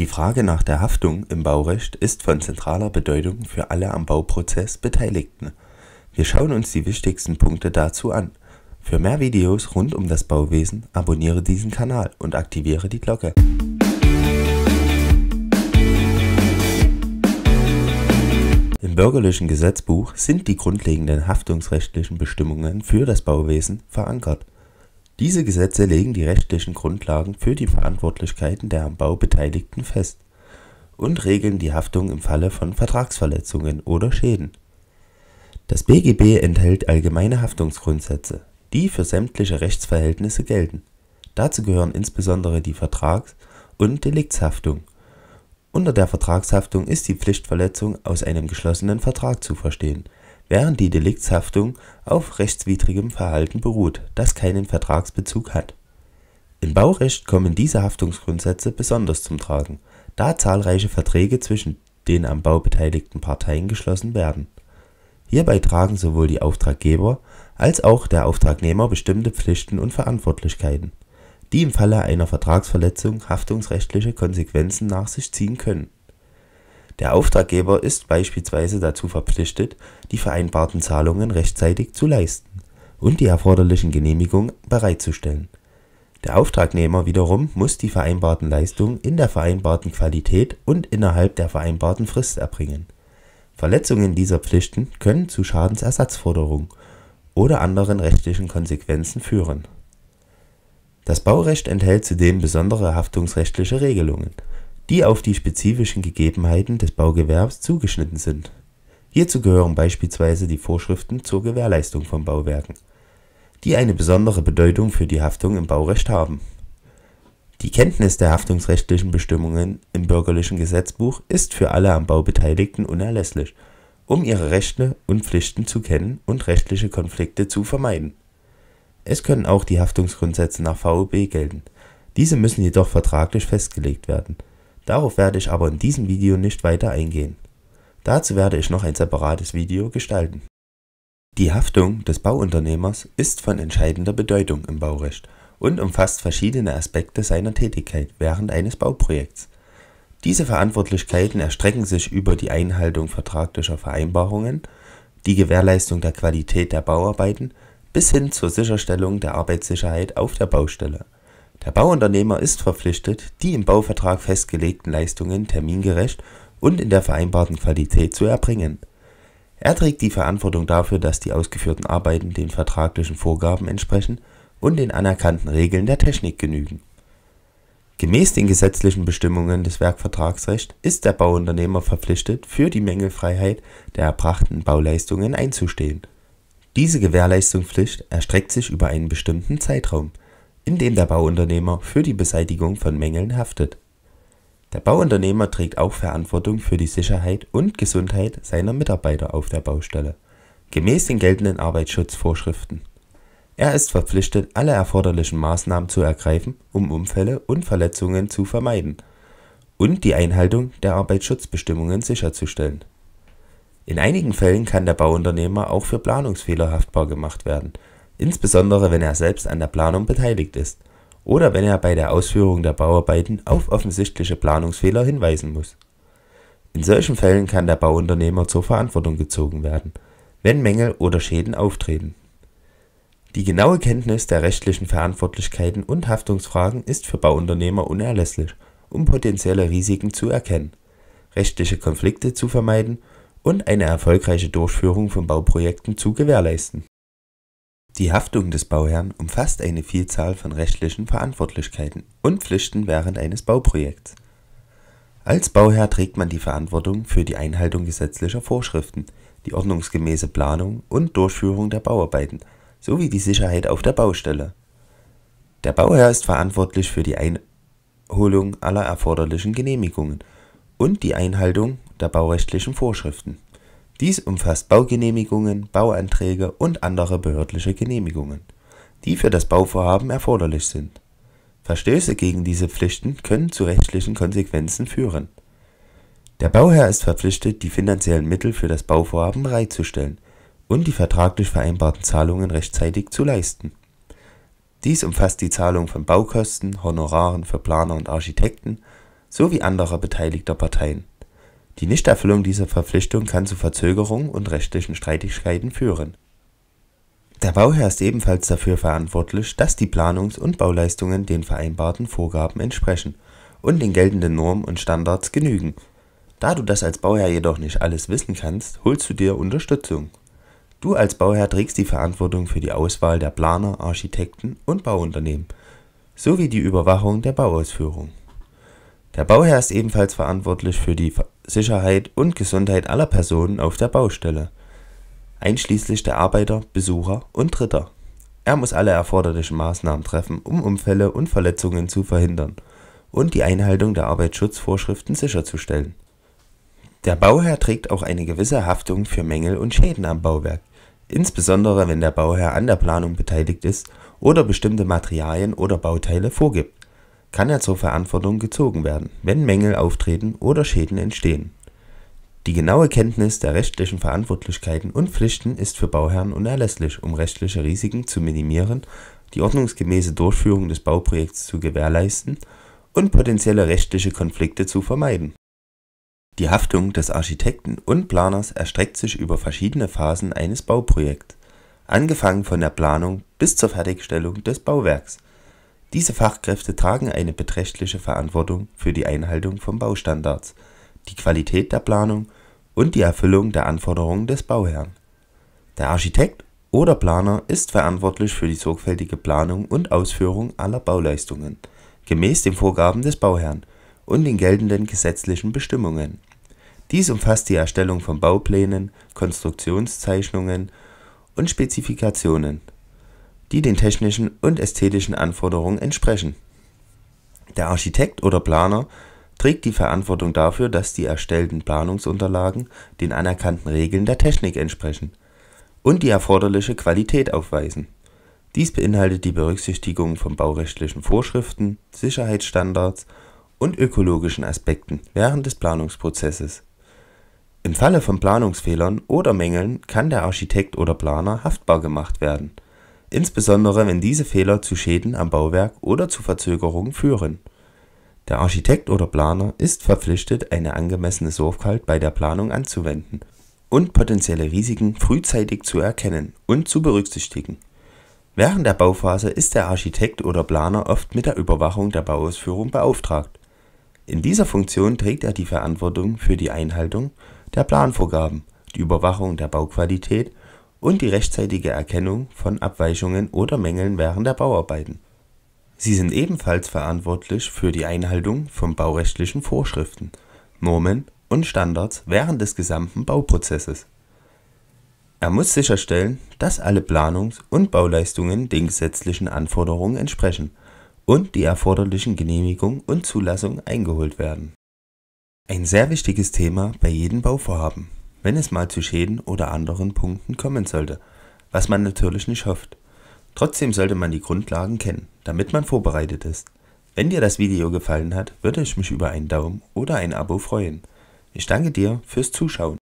Die Frage nach der Haftung im Baurecht ist von zentraler Bedeutung für alle am Bauprozess Beteiligten. Wir schauen uns die wichtigsten Punkte dazu an. Für mehr Videos rund um das Bauwesen abonniere diesen Kanal und aktiviere die Glocke. Im bürgerlichen Gesetzbuch sind die grundlegenden haftungsrechtlichen Bestimmungen für das Bauwesen verankert. Diese Gesetze legen die rechtlichen Grundlagen für die Verantwortlichkeiten der am Bau Beteiligten fest und regeln die Haftung im Falle von Vertragsverletzungen oder Schäden. Das BGB enthält allgemeine Haftungsgrundsätze, die für sämtliche Rechtsverhältnisse gelten. Dazu gehören insbesondere die Vertrags und Deliktshaftung. Unter der Vertragshaftung ist die Pflichtverletzung aus einem geschlossenen Vertrag zu verstehen während die Deliktshaftung auf rechtswidrigem Verhalten beruht, das keinen Vertragsbezug hat. Im Baurecht kommen diese Haftungsgrundsätze besonders zum Tragen, da zahlreiche Verträge zwischen den am Bau beteiligten Parteien geschlossen werden. Hierbei tragen sowohl die Auftraggeber als auch der Auftragnehmer bestimmte Pflichten und Verantwortlichkeiten, die im Falle einer Vertragsverletzung haftungsrechtliche Konsequenzen nach sich ziehen können der Auftraggeber ist beispielsweise dazu verpflichtet, die vereinbarten Zahlungen rechtzeitig zu leisten und die erforderlichen Genehmigungen bereitzustellen. Der Auftragnehmer wiederum muss die vereinbarten Leistungen in der vereinbarten Qualität und innerhalb der vereinbarten Frist erbringen. Verletzungen dieser Pflichten können zu Schadensersatzforderungen oder anderen rechtlichen Konsequenzen führen. Das Baurecht enthält zudem besondere haftungsrechtliche Regelungen die auf die spezifischen Gegebenheiten des Baugewerbes zugeschnitten sind. Hierzu gehören beispielsweise die Vorschriften zur Gewährleistung von Bauwerken, die eine besondere Bedeutung für die Haftung im Baurecht haben. Die Kenntnis der haftungsrechtlichen Bestimmungen im bürgerlichen Gesetzbuch ist für alle am Bau Beteiligten unerlässlich, um ihre Rechte und Pflichten zu kennen und rechtliche Konflikte zu vermeiden. Es können auch die Haftungsgrundsätze nach VOB gelten, diese müssen jedoch vertraglich festgelegt werden Darauf werde ich aber in diesem Video nicht weiter eingehen. Dazu werde ich noch ein separates Video gestalten. Die Haftung des Bauunternehmers ist von entscheidender Bedeutung im Baurecht und umfasst verschiedene Aspekte seiner Tätigkeit während eines Bauprojekts. Diese Verantwortlichkeiten erstrecken sich über die Einhaltung vertraglicher Vereinbarungen, die Gewährleistung der Qualität der Bauarbeiten bis hin zur Sicherstellung der Arbeitssicherheit auf der Baustelle der Bauunternehmer ist verpflichtet, die im Bauvertrag festgelegten Leistungen termingerecht und in der vereinbarten Qualität zu erbringen. Er trägt die Verantwortung dafür, dass die ausgeführten Arbeiten den vertraglichen Vorgaben entsprechen und den anerkannten Regeln der Technik genügen. Gemäß den gesetzlichen Bestimmungen des Werkvertragsrechts ist der Bauunternehmer verpflichtet, für die Mängelfreiheit der erbrachten Bauleistungen einzustehen. Diese Gewährleistungspflicht erstreckt sich über einen bestimmten Zeitraum in dem der Bauunternehmer für die Beseitigung von Mängeln haftet. Der Bauunternehmer trägt auch Verantwortung für die Sicherheit und Gesundheit seiner Mitarbeiter auf der Baustelle, gemäß den geltenden Arbeitsschutzvorschriften. Er ist verpflichtet, alle erforderlichen Maßnahmen zu ergreifen, um Unfälle und Verletzungen zu vermeiden und die Einhaltung der Arbeitsschutzbestimmungen sicherzustellen. In einigen Fällen kann der Bauunternehmer auch für Planungsfehler haftbar gemacht werden insbesondere wenn er selbst an der Planung beteiligt ist oder wenn er bei der Ausführung der Bauarbeiten auf offensichtliche Planungsfehler hinweisen muss. In solchen Fällen kann der Bauunternehmer zur Verantwortung gezogen werden, wenn Mängel oder Schäden auftreten. Die genaue Kenntnis der rechtlichen Verantwortlichkeiten und Haftungsfragen ist für Bauunternehmer unerlässlich, um potenzielle Risiken zu erkennen, rechtliche Konflikte zu vermeiden und eine erfolgreiche Durchführung von Bauprojekten zu gewährleisten die Haftung des Bauherrn umfasst eine Vielzahl von rechtlichen Verantwortlichkeiten und Pflichten während eines Bauprojekts. Als Bauherr trägt man die Verantwortung für die Einhaltung gesetzlicher Vorschriften, die ordnungsgemäße Planung und Durchführung der Bauarbeiten sowie die Sicherheit auf der Baustelle. Der Bauherr ist verantwortlich für die Einholung aller erforderlichen Genehmigungen und die Einhaltung der baurechtlichen Vorschriften dies umfasst Baugenehmigungen, Bauanträge und andere behördliche Genehmigungen, die für das Bauvorhaben erforderlich sind. Verstöße gegen diese Pflichten können zu rechtlichen Konsequenzen führen. Der Bauherr ist verpflichtet, die finanziellen Mittel für das Bauvorhaben bereitzustellen und die vertraglich vereinbarten Zahlungen rechtzeitig zu leisten. Dies umfasst die Zahlung von Baukosten, Honoraren für Planer und Architekten sowie anderer beteiligter Parteien. Die Nichterfüllung dieser Verpflichtung kann zu Verzögerungen und rechtlichen Streitigkeiten führen. Der Bauherr ist ebenfalls dafür verantwortlich, dass die Planungs und Bauleistungen den vereinbarten Vorgaben entsprechen und den geltenden Normen und Standards genügen. Da du das als Bauherr jedoch nicht alles wissen kannst, holst du dir Unterstützung. Du als Bauherr trägst die Verantwortung für die Auswahl der Planer, Architekten und Bauunternehmen sowie die Überwachung der Bauausführung. Der Bauherr ist ebenfalls verantwortlich für die Sicherheit und Gesundheit aller Personen auf der Baustelle, einschließlich der Arbeiter, Besucher und Dritter. Er muss alle erforderlichen Maßnahmen treffen, um Unfälle und Verletzungen zu verhindern und die Einhaltung der Arbeitsschutzvorschriften sicherzustellen. Der Bauherr trägt auch eine gewisse Haftung für Mängel und Schäden am Bauwerk, insbesondere wenn der Bauherr an der Planung beteiligt ist oder bestimmte Materialien oder Bauteile vorgibt kann er zur Verantwortung gezogen werden, wenn Mängel auftreten oder Schäden entstehen. Die genaue Kenntnis der rechtlichen Verantwortlichkeiten und Pflichten ist für Bauherren unerlässlich, um rechtliche Risiken zu minimieren, die ordnungsgemäße Durchführung des Bauprojekts zu gewährleisten und potenzielle rechtliche Konflikte zu vermeiden. Die Haftung des Architekten und Planers erstreckt sich über verschiedene Phasen eines Bauprojekts, angefangen von der Planung bis zur Fertigstellung des Bauwerks diese Fachkräfte tragen eine beträchtliche Verantwortung für die Einhaltung von Baustandards, die Qualität der Planung und die Erfüllung der Anforderungen des Bauherrn. Der Architekt oder Planer ist verantwortlich für die sorgfältige Planung und Ausführung aller Bauleistungen gemäß den Vorgaben des Bauherrn und den geltenden gesetzlichen Bestimmungen. Dies umfasst die Erstellung von Bauplänen, Konstruktionszeichnungen und Spezifikationen die den technischen und ästhetischen Anforderungen entsprechen. Der Architekt oder Planer trägt die Verantwortung dafür, dass die erstellten Planungsunterlagen den anerkannten Regeln der Technik entsprechen und die erforderliche Qualität aufweisen. Dies beinhaltet die Berücksichtigung von baurechtlichen Vorschriften, Sicherheitsstandards und ökologischen Aspekten während des Planungsprozesses. Im Falle von Planungsfehlern oder Mängeln kann der Architekt oder Planer haftbar gemacht werden insbesondere wenn diese Fehler zu Schäden am Bauwerk oder zu Verzögerungen führen. Der Architekt oder Planer ist verpflichtet, eine angemessene Sorgfalt bei der Planung anzuwenden und potenzielle Risiken frühzeitig zu erkennen und zu berücksichtigen. Während der Bauphase ist der Architekt oder Planer oft mit der Überwachung der Bauausführung beauftragt. In dieser Funktion trägt er die Verantwortung für die Einhaltung der Planvorgaben, die Überwachung der Bauqualität und die rechtzeitige Erkennung von Abweichungen oder Mängeln während der Bauarbeiten. Sie sind ebenfalls verantwortlich für die Einhaltung von baurechtlichen Vorschriften, Normen und Standards während des gesamten Bauprozesses. Er muss sicherstellen, dass alle Planungs und Bauleistungen den gesetzlichen Anforderungen entsprechen und die erforderlichen Genehmigungen und Zulassungen eingeholt werden. Ein sehr wichtiges Thema bei jedem Bauvorhaben wenn es mal zu Schäden oder anderen Punkten kommen sollte, was man natürlich nicht hofft. Trotzdem sollte man die Grundlagen kennen, damit man vorbereitet ist. Wenn dir das Video gefallen hat, würde ich mich über einen Daumen oder ein Abo freuen. Ich danke dir fürs Zuschauen.